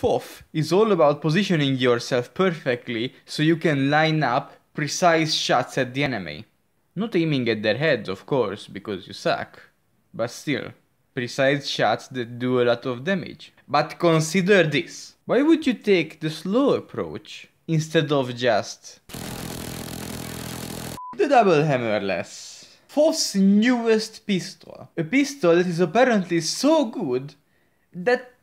FoF is all about positioning yourself perfectly so you can line up precise shots at the enemy. Not aiming at their heads, of course, because you suck, but still, precise shots that do a lot of damage. But consider this. Why would you take the slow approach instead of just the double hammerless? FoF's newest pistol. A pistol that is apparently so good that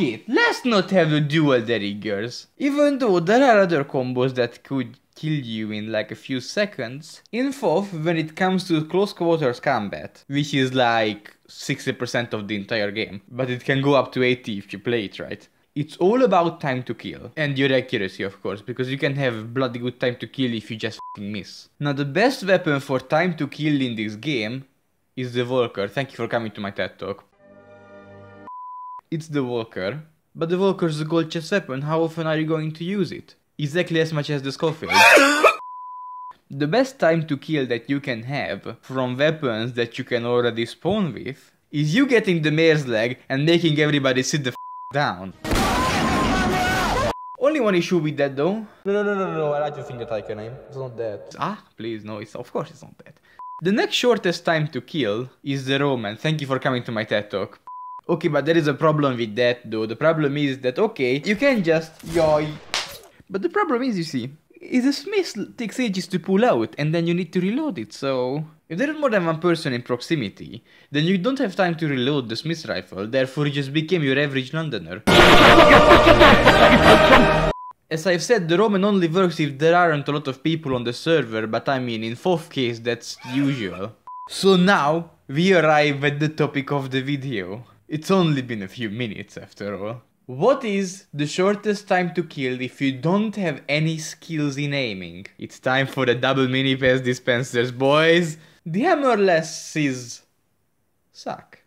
it, let's not have a dual derringers. Even though there are other combos that could kill you in like a few seconds. In 4th, when it comes to close quarters combat, which is like 60% of the entire game, but it can go up to 80 if you play it right. It's all about time to kill. And your accuracy, of course, because you can have bloody good time to kill if you just miss. Now, the best weapon for time to kill in this game is the Volker. Thank you for coming to my TED Talk. It's the Walker. But the Volker is a gold chest weapon, how often are you going to use it? Exactly as much as the Schofield. the best time to kill that you can have from weapons that you can already spawn with is you getting the Mare's Leg and making everybody sit the f down. Only one issue with that though. No, no, no, no, no, I like to think that I can aim. It's not that. Ah, please, no, it's of course it's not that. The next shortest time to kill is the Roman. Thank you for coming to my TED Talk. Okay, but there is a problem with that though. The problem is that, okay, you can just, yoy. But the problem is, you see, is the Smith takes ages to pull out and then you need to reload it, so... If there is more than one person in proximity, then you don't have time to reload the Smith rifle, therefore you just became your average Londoner. As I've said, the Roman only works if there aren't a lot of people on the server, but I mean in fourth case that's usual. So now, we arrive at the topic of the video. It's only been a few minutes after all. What is the shortest time to kill if you don't have any skills in aiming? It's time for the double mini pass dispensers, boys! The hammerlesses suck.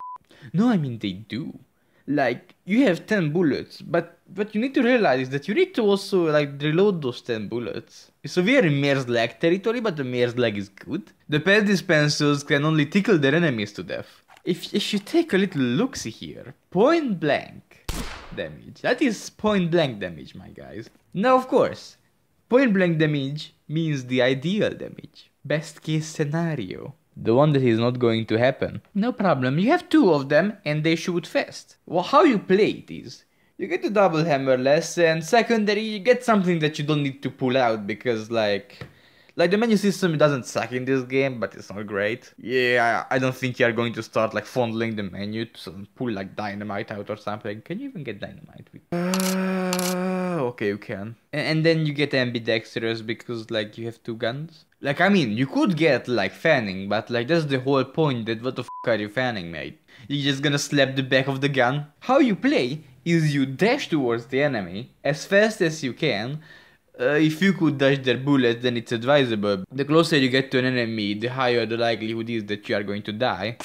No, I mean they do. Like, you have 10 bullets, but what you need to realize is that you need to also, like, reload those 10 bullets. So we are in Mare's Leg territory, but the Mare's Leg is good. The pass dispensers can only tickle their enemies to death. If, if you take a little look-see here, point blank damage. That is point blank damage, my guys. Now, of course, point blank damage means the ideal damage. Best case scenario. The one that is not going to happen. No problem, you have two of them and they shoot fast. Well, how you play it is, you get a double hammerless and secondary you get something that you don't need to pull out because like like the menu system doesn't suck in this game, but it's not great. Yeah, I don't think you're going to start like fondling the menu to pull like dynamite out or something. Can you even get dynamite? Uh, okay, you can. And, and then you get ambidextrous because like you have two guns. Like I mean, you could get like fanning, but like that's the whole point. That what the f are you fanning, mate? You're just gonna slap the back of the gun. How you play is you dash towards the enemy as fast as you can uh, if you could dodge their bullets, then it's advisable. The closer you get to an enemy, the higher the likelihood is that you are going to die.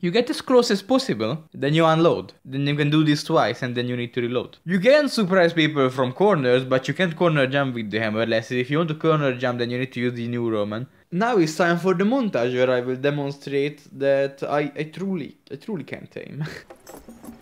You get as close as possible, then you unload. Then you can do this twice and then you need to reload. You can surprise people from corners, but you can't corner jump with the hammerless. If you want to corner jump, then you need to use the new Roman. Now it's time for the montage where I will demonstrate that I, I truly, I truly can't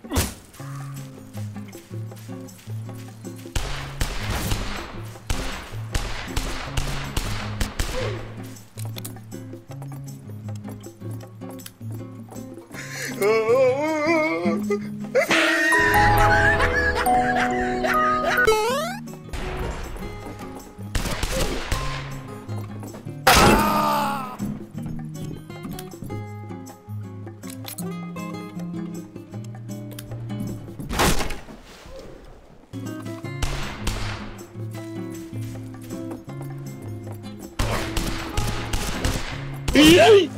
aim. Yay!